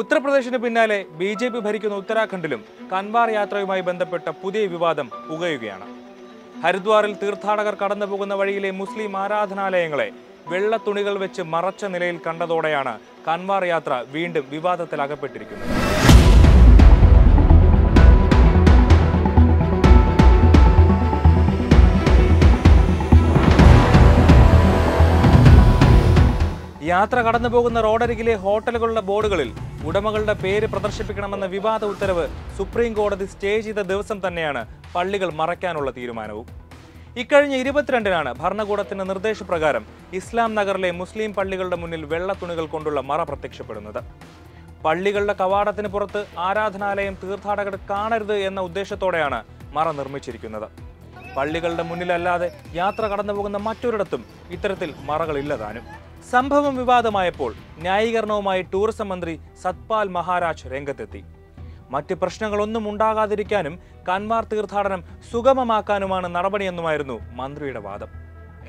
ഉത്തർപ്രദേശിന് പിന്നാലെ B J P ഭരിക്കുന്ന ഉത്തരാഖണ്ഡിലും കൻവാർ യാത്രയുമായി ബന്ധപ്പെട്ട പുതിയ വിവാദം പുകയുകയാണ് ഹരിദ്വാറിൽ തീർത്ഥാടകർ കടന്നു പോകുന്ന വഴിയിലെ മുസ്ലിം ആരാധനാലയങ്ങളെ വെള്ള തുണികൾ വെച്ച് മറച്ച നിലയിൽ കണ്ടതോടെയാണ് കൻവാർ യാത്ര വീണ്ടും വിവാദത്തിൽ അകപ്പെട്ടിരിക്കുന്നത്. യാത്ര കടന്നു പോകുന്ന റോഡരികിലെ ഹോട്ടലുകളുടെ ബോർഡുകളിൽ ഉടമകളുടെ പേര് പ്രദർശിപ്പിക്കണമെന്ന വിവാദ ഉത്തരവ് സുപ്രീം കോടതി സ്റ്റേ ചെയ്ത ദിവസം തന്നെയാണ് പള്ളികൾ മറയ്ക്കാനുള്ള തീരുമാനവും. ഇക്കഴിഞ്ഞ ഇരുപത്തിരണ്ടിനാണ് ഭരണകൂടത്തിന്റെ നിർദ്ദേശപ്രകാരം ഇസ്ലാം നഗറിലെ മുസ്ലിം പള്ളികളുടെ മുന്നിൽ വെള്ള തുണികൾ കൊണ്ടുള്ള മറ പ്രത്യക്ഷപ്പെടുന്നത്. പള്ളികളുടെ കവാടത്തിന് പുറത്ത് ആരാധനാലയം തീർത്ഥാടകർ കാണരുത് എന്ന ഉദ്ദേശത്തോടെയാണ് മറ നിർമ്മിച്ചിരിക്കുന്നത്. പള്ളികളുടെ മുന്നിലല്ലാതെ യാത്ര കടന്നുപോകുന്ന മറ്റൊരിടത്തും ഇത്തരത്തിൽ മറകളില്ലതാനും സംഭവം വിവാദമായപ്പോൾ ന്യായീകരണവുമായി ടൂറിസം മന്ത്രി സത്പാൽ മഹാരാജ് രംഗത്തെത്തി. മറ്റ് പ്രശ്നങ്ങളൊന്നും ഉണ്ടാകാതിരിക്കാനും കൻവാർ തീർത്ഥാടനം സുഗമമാക്കാനുമാണ് നടപടിയെന്നുമായിരുന്നു മന്ത്രിയുടെ വാദം.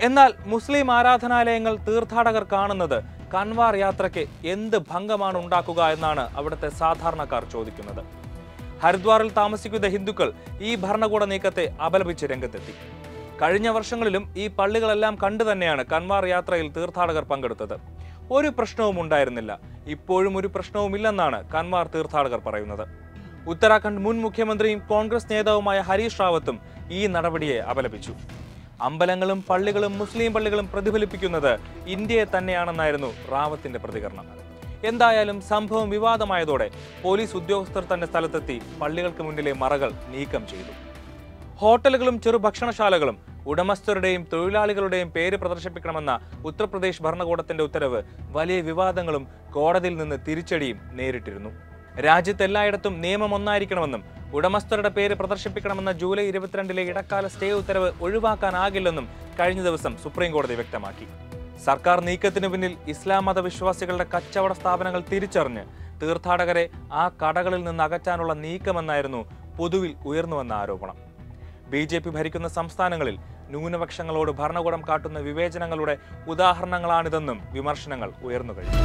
എന്നാൽ മുസ്ലിം ആരാധനാലയങ്ങൾ തീർത്ഥാടകർ കാണുന്നത് കൻവാർ യാത്രയ്ക്ക് എന്ത് ഭംഗമാണ് ഉണ്ടാക്കുക എന്നാണ് അവിടുത്തെ സാധാരണക്കാർ ചോദിക്കുന്നത്. ഹരിദ്വാറിൽ താമസിക്കുന്ന ഹിന്ദുക്കൾ ഈ ഭരണകൂട നീക്കത്തെ അപലപിച്ച് രംഗത്തെത്തി. കഴിഞ്ഞ വർഷങ്ങളിലും ഈ പള്ളികളെല്ലാം കണ്ടു തന്നെയാണ് കൺവാർ യാത്രയിൽ തീർത്ഥാടകർ പങ്കെടുത്തത്. ഒരു പ്രശ്നവും ഉണ്ടായിരുന്നില്ല. ഇപ്പോഴും ഒരു പ്രശ്നവുമില്ലെന്നാണ് കൻവാർ തീർത്ഥാടകർ പറയുന്നത്. ഉത്തരാഖണ്ഡ് മുൻ മുഖ്യമന്ത്രിയും കോൺഗ്രസ് നേതാവുമായ ഹരീഷ് റാവത്തും ഈ നടപടിയെ അപലപിച്ചു. അമ്പലങ്ങളും പള്ളികളും മുസ്ലിം പള്ളികളും പ്രതിഫലിപ്പിക്കുന്നത് ഇന്ത്യയെ തന്നെയാണെന്നായിരുന്നു റാവത്തിന്റെ പ്രതികരണം. എന്തായാലും സംഭവം വിവാദമായതോടെ പോലീസ് ഉദ്യോഗസ്ഥർ തന്റെ സ്ഥലത്തെത്തി പള്ളികൾക്ക് മുന്നിലെ മറകൾ നീക്കം ചെയ്തു. ഹോട്ടലുകളും ചെറു ഭക്ഷണശാലകളും ഉടമസ്ഥരുടെയും തൊഴിലാളികളുടെയും പേര് പ്രദർശിപ്പിക്കണമെന്ന ഉത്തർപ്രദേശ് ഭരണകൂടത്തിന്റെ ഉത്തരവ് വലിയ വിവാദങ്ങളും കോടതിയിൽ നിന്ന് തിരിച്ചടിയും നേരിട്ടിരുന്നു. രാജ്യത്ത് എല്ലായിടത്തും നിയമം ഒന്നായിരിക്കണമെന്നും ഉടമസ്ഥരുടെ പേര് പ്രദർശിപ്പിക്കണമെന്ന ജൂലൈ ഇരുപത്തിരണ്ടിലെ ഇടക്കാല സ്റ്റേ ഉത്തരവ് ഒഴിവാക്കാനാകില്ലെന്നും കഴിഞ്ഞ ദിവസം സുപ്രീം കോടതി വ്യക്തമാക്കി. സർക്കാർ നീക്കത്തിനു പിന്നിൽ ഇസ്ലാം മത വിശ്വാസികളുടെ കച്ചവട സ്ഥാപനങ്ങൾ തിരിച്ചറിഞ്ഞ് തീർത്ഥാടകരെ ആ കടകളിൽ നിന്ന് അകറ്റാനുള്ള നീക്കമെന്നായിരുന്നു പൊതുവിൽ ഉയർന്നുവന്ന ആരോപണം. ബി ജെ പി ഭരിക്കുന്ന സംസ്ഥാനങ്ങളിൽ ന്യൂനപക്ഷങ്ങളോട് ഭരണകൂടം കാട്ടുന്ന വിവേചനങ്ങളുടെ ഉദാഹരണങ്ങളാണിതെന്നും വിമർശനങ്ങൾ ഉയർന്നു കഴിഞ്ഞു.